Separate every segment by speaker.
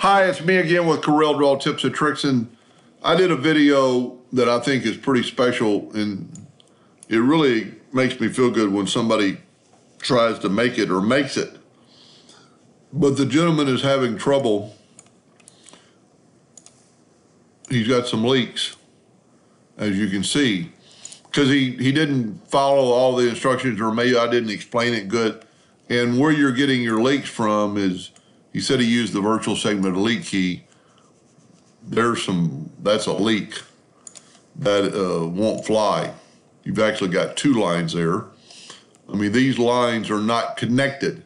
Speaker 1: Hi, it's me again with Corel Draw Tips and Tricks, and I did a video that I think is pretty special, and it really makes me feel good when somebody tries to make it or makes it. But the gentleman is having trouble. He's got some leaks, as you can see, because he, he didn't follow all the instructions, or maybe I didn't explain it good. And where you're getting your leaks from is he said he used the virtual segment delete key. There's some, that's a leak that uh, won't fly. You've actually got two lines there. I mean, these lines are not connected.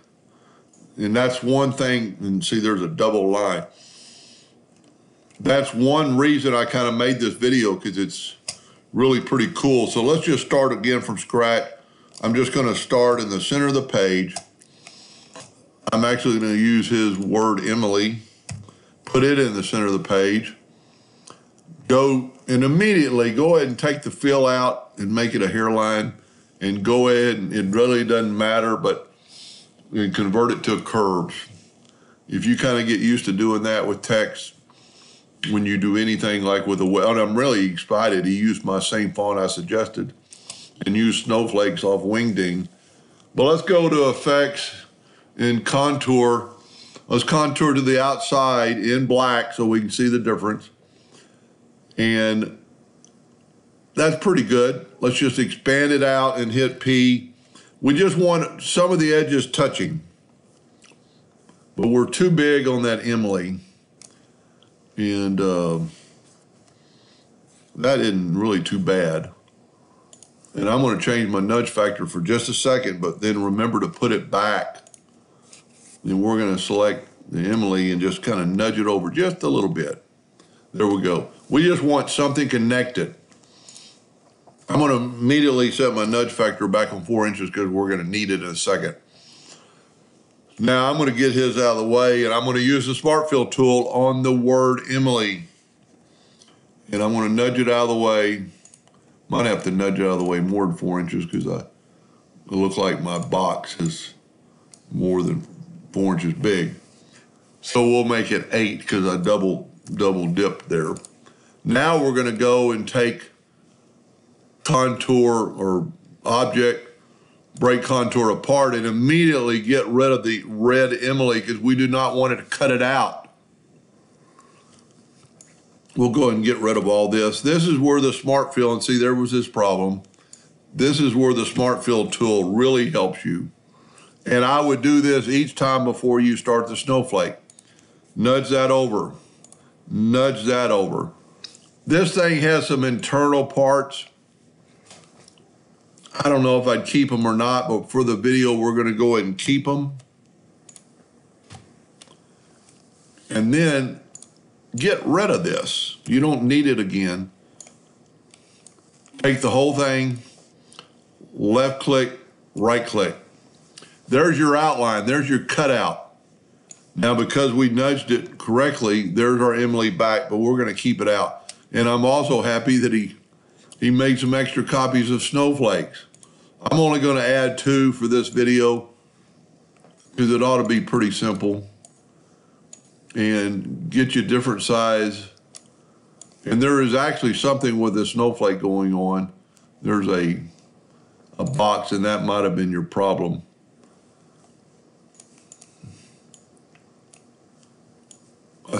Speaker 1: And that's one thing, and see, there's a double line. That's one reason I kind of made this video because it's really pretty cool. So let's just start again from scratch. I'm just going to start in the center of the page. I'm actually going to use his word Emily, put it in the center of the page, go and immediately go ahead and take the fill out and make it a hairline and go ahead and it really doesn't matter, but and convert it to a curve. If you kind of get used to doing that with text, when you do anything like with a well, I'm really excited. He used my same font I suggested and used snowflakes off Wingding. But let's go to effects and contour. Let's contour to the outside in black so we can see the difference. And that's pretty good. Let's just expand it out and hit P. We just want some of the edges touching, but we're too big on that Emily. And uh, that isn't really too bad. And I'm going to change my nudge factor for just a second, but then remember to put it back then we're going to select the Emily and just kind of nudge it over just a little bit. There we go. We just want something connected. I'm going to immediately set my nudge factor back on four inches because we're going to need it in a second. Now I'm going to get his out of the way and I'm going to use the Smart Fill tool on the word Emily. And I'm going to nudge it out of the way. Might have to nudge it out of the way more than four inches because I it looks like my box is more than four inches big. So we'll make it eight because I double double dipped there. Now we're going to go and take contour or object, break contour apart and immediately get rid of the red Emily because we do not want it to cut it out. We'll go ahead and get rid of all this. This is where the Smart Fill, and see there was this problem. This is where the Smart Fill tool really helps you. And I would do this each time before you start the snowflake. Nudge that over, nudge that over. This thing has some internal parts. I don't know if I'd keep them or not, but for the video, we're going to go ahead and keep them. And then get rid of this. You don't need it again. Take the whole thing, left click, right click. There's your outline. There's your cutout. Now, because we nudged it correctly, there's our Emily back, but we're going to keep it out. And I'm also happy that he he made some extra copies of snowflakes. I'm only going to add two for this video because it ought to be pretty simple and get you different size. And there is actually something with the snowflake going on. There's a a box and that might have been your problem.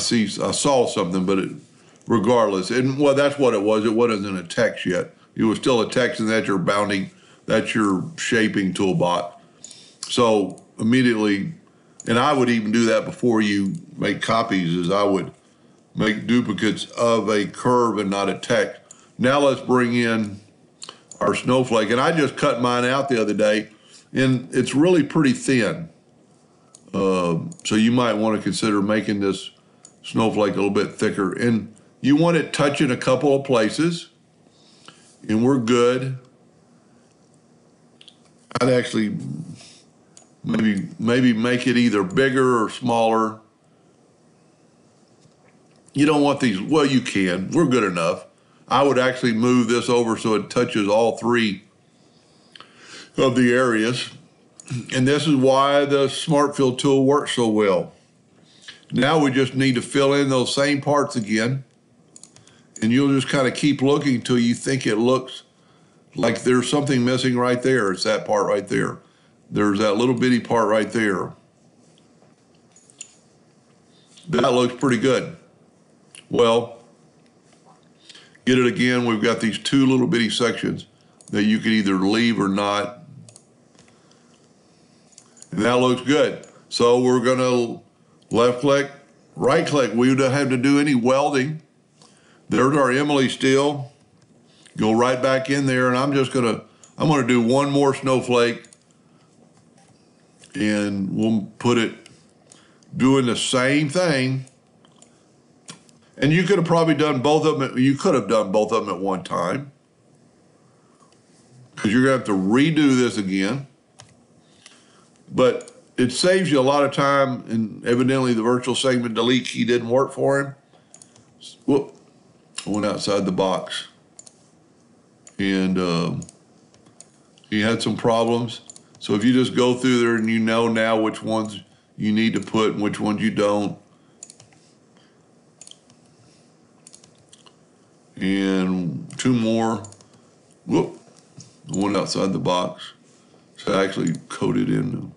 Speaker 1: See, I saw something, but it, regardless, and well, that's what it was. It wasn't a text yet. It was still a text, and that's your bounding, that's your shaping toolbox. So immediately, and I would even do that before you make copies, is I would make duplicates of a curve and not a text. Now let's bring in our snowflake, and I just cut mine out the other day, and it's really pretty thin. Uh, so you might want to consider making this snowflake a little bit thicker. And you want it touching a couple of places, and we're good. I'd actually maybe maybe make it either bigger or smaller. You don't want these, well, you can. We're good enough. I would actually move this over so it touches all three of the areas. And this is why the Smart Fill tool works so well. Now we just need to fill in those same parts again. And you'll just kind of keep looking till you think it looks like there's something missing right there. It's that part right there. There's that little bitty part right there. That looks pretty good. Well, get it again. We've got these two little bitty sections that you can either leave or not. And that looks good. So we're gonna left click, right click. We don't have to do any welding. There's our Emily steel. Go right back in there and I'm just gonna, I'm gonna do one more snowflake and we'll put it doing the same thing. And you could have probably done both of them. You could have done both of them at one time because you're going to have to redo this again. But it saves you a lot of time, and evidently the virtual segment delete key didn't work for him. Whoop, I went outside the box. And um, he had some problems. So if you just go through there and you know now which ones you need to put and which ones you don't. And two more. Whoop, the one outside the box. So I actually coated in.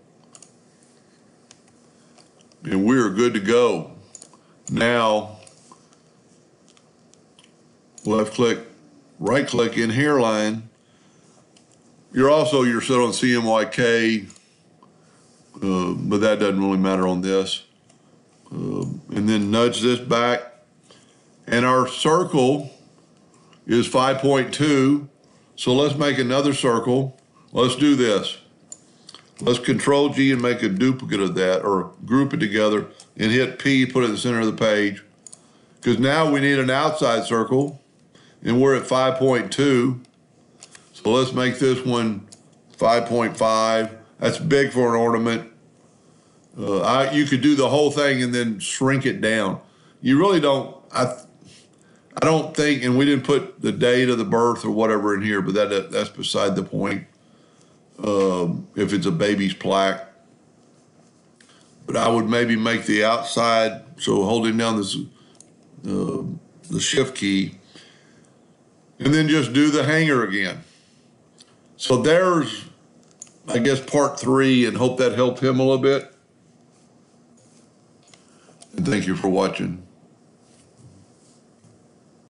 Speaker 1: And we're good to go. Now, left click, right click in hairline. You're also, you're set on CMYK, uh, but that doesn't really matter on this. Uh, and then nudge this back. And our circle is 5.2. So let's make another circle. Let's do this. Let's control G and make a duplicate of that or group it together and hit P, put it in the center of the page. Because now we need an outside circle and we're at 5.2. So let's make this one 5.5. That's big for an ornament. Uh, I, you could do the whole thing and then shrink it down. You really don't. I I don't think, and we didn't put the date of the birth or whatever in here, but that that's beside the point. Um, if it's a baby's plaque, but I would maybe make the outside so holding down this uh, the shift key, and then just do the hanger again. So there's, I guess, part three, and hope that helped him a little bit. And thank you for watching.